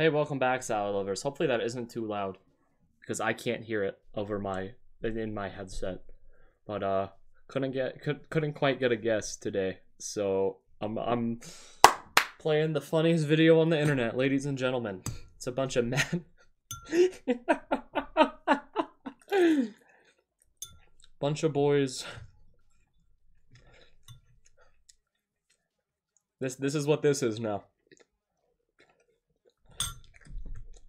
Hey, welcome back, salad lovers. Hopefully that isn't too loud because I can't hear it over my in my headset. But uh, couldn't get could, couldn't quite get a guess today, so I'm I'm playing the funniest video on the internet, ladies and gentlemen. It's a bunch of men. bunch of boys. This this is what this is now.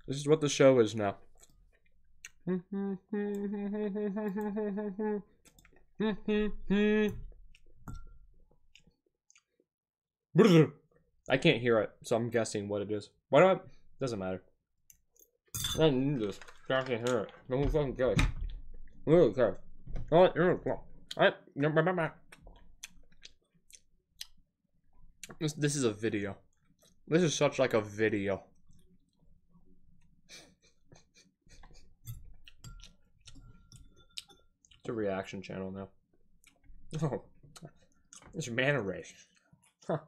This is what the show is now. I can't hear it, so I'm guessing what it is. Why don't? Doesn't matter. I don't need this. I can't hear it. No one fucking cares. Really cares. Alright, you're Alright, this, this is a video. This is such like a video. It's a reaction channel now. Oh, it's manta rays. Huh.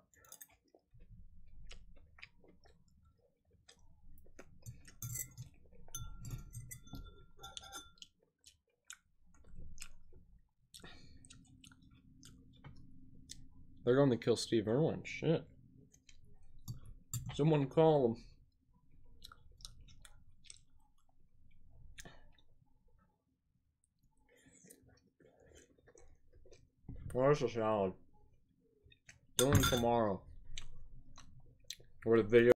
They're going to kill Steve Irwin. Shit. Someone call him. Where's the salad? Doing tomorrow. Where the video